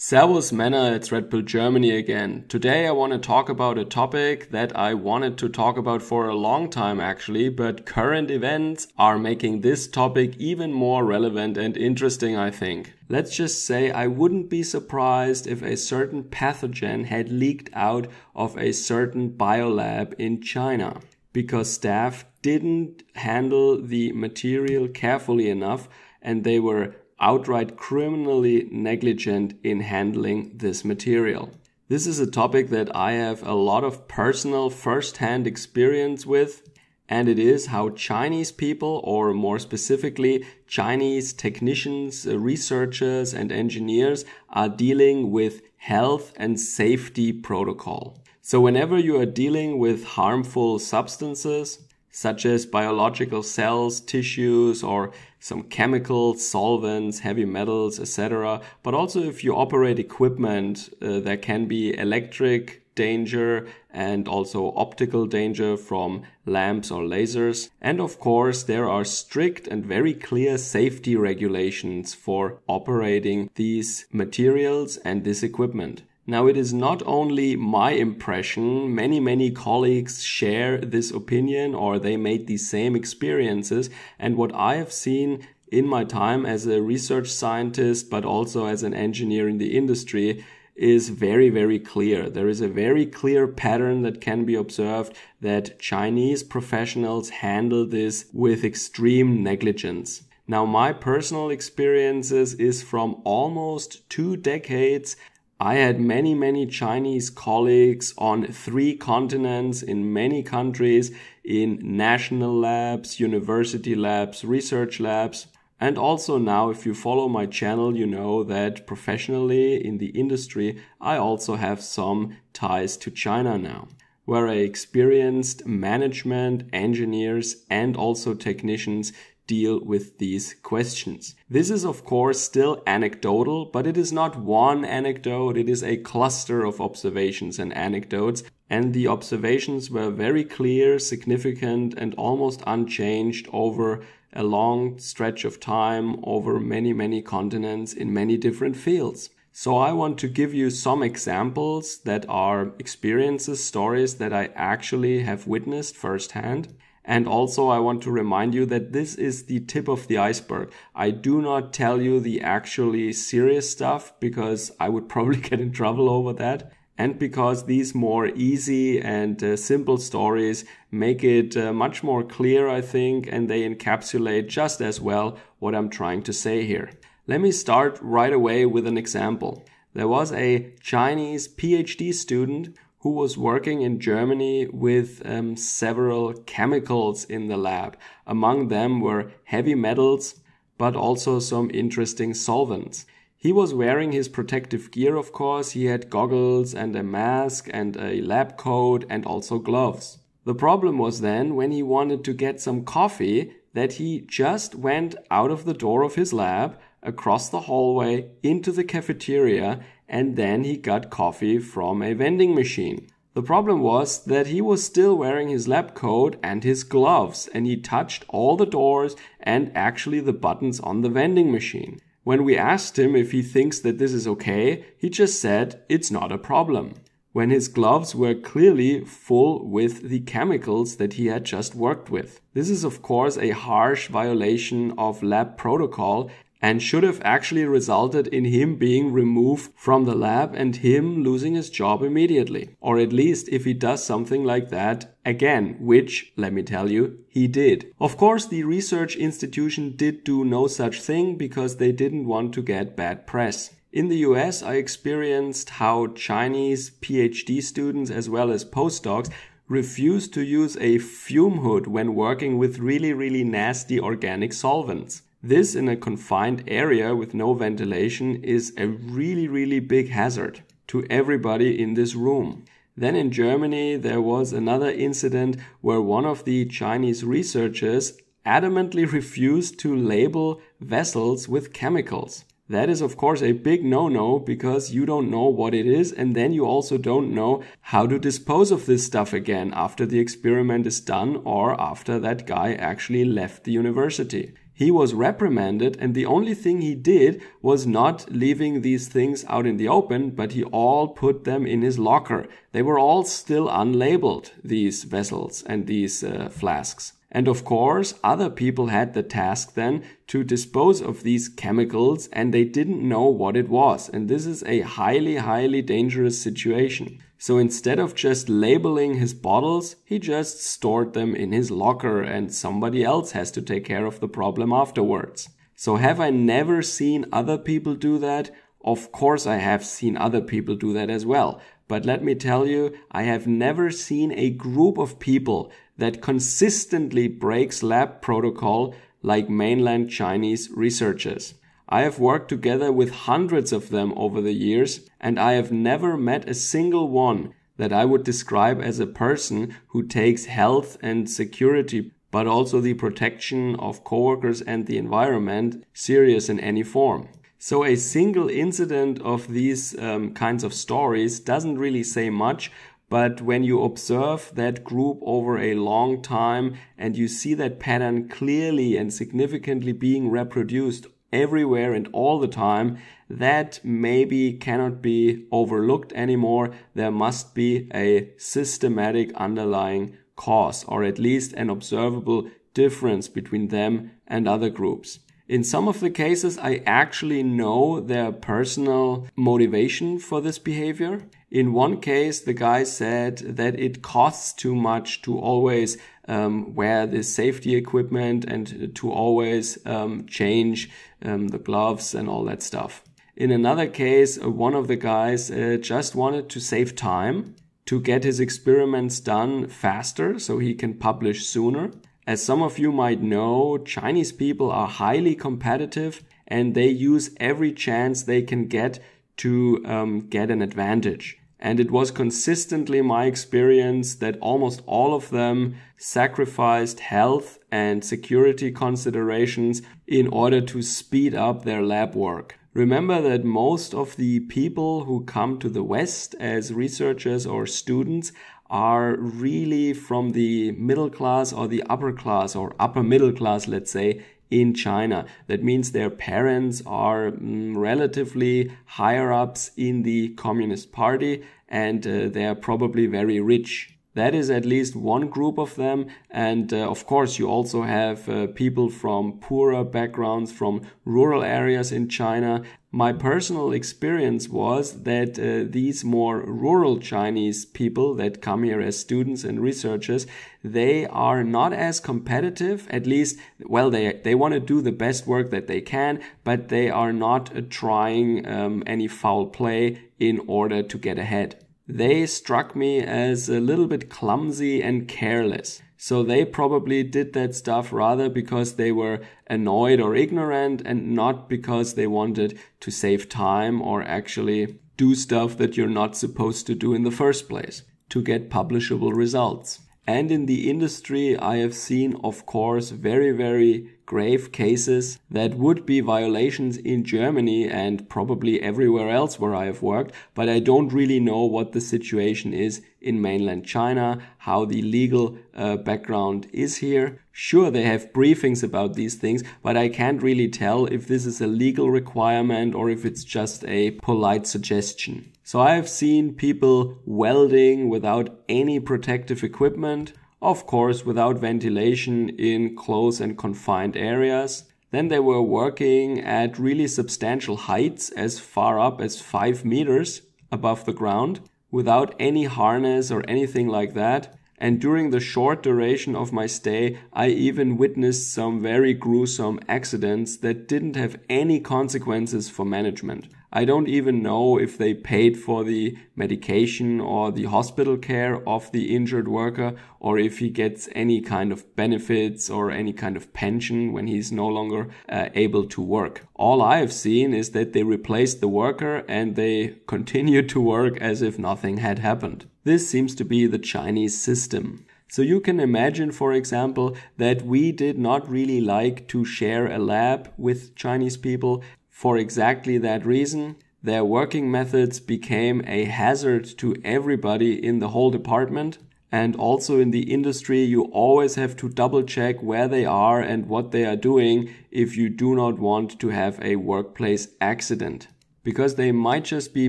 Servus Männer, it's Red Pill Germany again. Today I want to talk about a topic that I wanted to talk about for a long time actually, but current events are making this topic even more relevant and interesting I think. Let's just say I wouldn't be surprised if a certain pathogen had leaked out of a certain biolab in China because staff didn't handle the material carefully enough and they were outright criminally negligent in handling this material. This is a topic that I have a lot of personal first-hand experience with, and it is how Chinese people, or more specifically, Chinese technicians, uh, researchers, and engineers are dealing with health and safety protocol. So whenever you are dealing with harmful substances, such as biological cells, tissues, or some chemicals, solvents, heavy metals, etc. But also if you operate equipment, uh, there can be electric danger and also optical danger from lamps or lasers. And of course, there are strict and very clear safety regulations for operating these materials and this equipment. Now, it is not only my impression, many, many colleagues share this opinion or they made these same experiences. And what I have seen in my time as a research scientist, but also as an engineer in the industry, is very, very clear. There is a very clear pattern that can be observed that Chinese professionals handle this with extreme negligence. Now, my personal experiences is from almost two decades I had many, many Chinese colleagues on three continents in many countries in national labs, university labs, research labs. And also now, if you follow my channel, you know that professionally in the industry, I also have some ties to China now, where I experienced management, engineers, and also technicians deal with these questions. This is of course still anecdotal, but it is not one anecdote, it is a cluster of observations and anecdotes. And the observations were very clear, significant, and almost unchanged over a long stretch of time, over many, many continents in many different fields. So I want to give you some examples that are experiences, stories that I actually have witnessed firsthand. And also I want to remind you that this is the tip of the iceberg. I do not tell you the actually serious stuff because I would probably get in trouble over that. And because these more easy and uh, simple stories make it uh, much more clear, I think, and they encapsulate just as well what I'm trying to say here. Let me start right away with an example. There was a Chinese PhD student who was working in Germany with um, several chemicals in the lab. Among them were heavy metals, but also some interesting solvents. He was wearing his protective gear, of course. He had goggles and a mask and a lab coat and also gloves. The problem was then when he wanted to get some coffee that he just went out of the door of his lab, across the hallway, into the cafeteria, and then he got coffee from a vending machine. The problem was that he was still wearing his lab coat and his gloves, and he touched all the doors and actually the buttons on the vending machine. When we asked him if he thinks that this is okay, he just said it's not a problem. When his gloves were clearly full with the chemicals that he had just worked with. This is of course a harsh violation of lab protocol and should have actually resulted in him being removed from the lab and him losing his job immediately. Or at least if he does something like that again, which, let me tell you, he did. Of course, the research institution did do no such thing because they didn't want to get bad press. In the US, I experienced how Chinese PhD students as well as postdocs refused to use a fume hood when working with really, really nasty organic solvents. This in a confined area with no ventilation is a really, really big hazard to everybody in this room. Then in Germany, there was another incident where one of the Chinese researchers adamantly refused to label vessels with chemicals. That is, of course, a big no-no because you don't know what it is and then you also don't know how to dispose of this stuff again after the experiment is done or after that guy actually left the university. He was reprimanded and the only thing he did was not leaving these things out in the open, but he all put them in his locker. They were all still unlabeled, these vessels and these uh, flasks. And of course, other people had the task then to dispose of these chemicals and they didn't know what it was. And this is a highly, highly dangerous situation. So instead of just labeling his bottles, he just stored them in his locker and somebody else has to take care of the problem afterwards. So have I never seen other people do that? Of course I have seen other people do that as well. But let me tell you, I have never seen a group of people that consistently breaks lab protocol like mainland Chinese researchers. I have worked together with hundreds of them over the years, and I have never met a single one that I would describe as a person who takes health and security, but also the protection of coworkers and the environment serious in any form. So a single incident of these um, kinds of stories doesn't really say much, but when you observe that group over a long time and you see that pattern clearly and significantly being reproduced everywhere and all the time, that maybe cannot be overlooked anymore. There must be a systematic underlying cause or at least an observable difference between them and other groups. In some of the cases, I actually know their personal motivation for this behavior. In one case, the guy said that it costs too much to always um, wear the safety equipment and to always um, change um, the gloves and all that stuff. In another case, uh, one of the guys uh, just wanted to save time to get his experiments done faster so he can publish sooner. As some of you might know, Chinese people are highly competitive and they use every chance they can get to um, get an advantage. And it was consistently my experience that almost all of them sacrificed health and security considerations in order to speed up their lab work. Remember that most of the people who come to the West as researchers or students are really from the middle class or the upper class or upper middle class, let's say, in China. That means their parents are mm, relatively higher ups in the Communist Party and uh, they are probably very rich. That is at least one group of them. And uh, of course, you also have uh, people from poorer backgrounds, from rural areas in China. My personal experience was that uh, these more rural Chinese people that come here as students and researchers, they are not as competitive, at least, well, they, they want to do the best work that they can, but they are not trying um, any foul play in order to get ahead they struck me as a little bit clumsy and careless. So they probably did that stuff rather because they were annoyed or ignorant and not because they wanted to save time or actually do stuff that you're not supposed to do in the first place to get publishable results. And in the industry, I have seen, of course, very, very grave cases that would be violations in Germany and probably everywhere else where I have worked, but I don't really know what the situation is in mainland China, how the legal uh, background is here. Sure, they have briefings about these things, but I can't really tell if this is a legal requirement or if it's just a polite suggestion. So I have seen people welding without any protective equipment, of course without ventilation in close and confined areas. Then they were working at really substantial heights as far up as 5 meters above the ground without any harness or anything like that. And during the short duration of my stay, I even witnessed some very gruesome accidents that didn't have any consequences for management. I don't even know if they paid for the medication or the hospital care of the injured worker or if he gets any kind of benefits or any kind of pension when he's no longer uh, able to work. All I have seen is that they replaced the worker and they continued to work as if nothing had happened. This seems to be the Chinese system. So you can imagine, for example, that we did not really like to share a lab with Chinese people for exactly that reason, their working methods became a hazard to everybody in the whole department. And also in the industry, you always have to double check where they are and what they are doing if you do not want to have a workplace accident. Because they might just be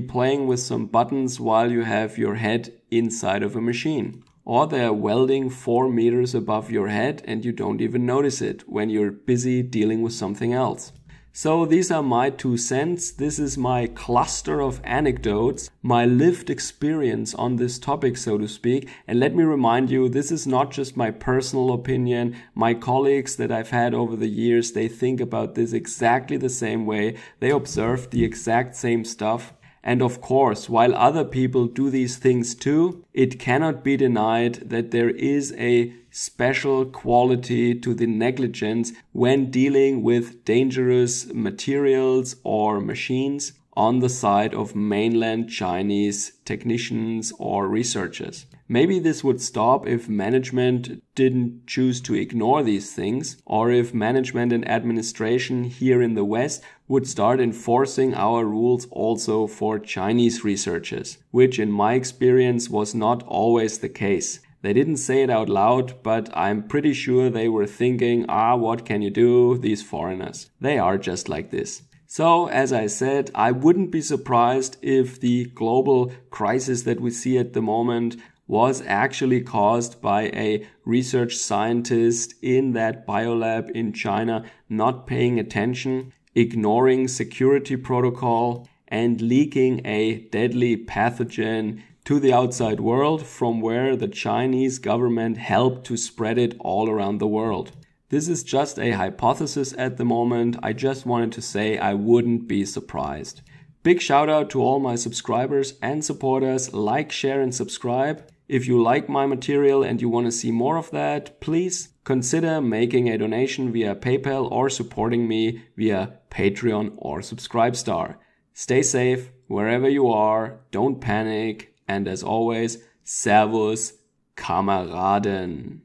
playing with some buttons while you have your head inside of a machine. Or they're welding four meters above your head and you don't even notice it when you're busy dealing with something else. So these are my two cents. This is my cluster of anecdotes, my lived experience on this topic, so to speak. And let me remind you, this is not just my personal opinion. My colleagues that I've had over the years, they think about this exactly the same way. They observe the exact same stuff. And of course, while other people do these things too, it cannot be denied that there is a special quality to the negligence when dealing with dangerous materials or machines on the side of mainland Chinese technicians or researchers. Maybe this would stop if management didn't choose to ignore these things, or if management and administration here in the West would start enforcing our rules also for Chinese researchers, which in my experience was not always the case. They didn't say it out loud, but I'm pretty sure they were thinking, ah, what can you do, these foreigners? They are just like this. So, as I said, I wouldn't be surprised if the global crisis that we see at the moment was actually caused by a research scientist in that biolab in China not paying attention, ignoring security protocol, and leaking a deadly pathogen to the outside world from where the Chinese government helped to spread it all around the world. This is just a hypothesis at the moment. I just wanted to say I wouldn't be surprised. Big shout out to all my subscribers and supporters. Like, share, and subscribe. If you like my material and you want to see more of that, please consider making a donation via PayPal or supporting me via Patreon or Subscribestar. Stay safe wherever you are. Don't panic. And as always, Servus, Kameraden.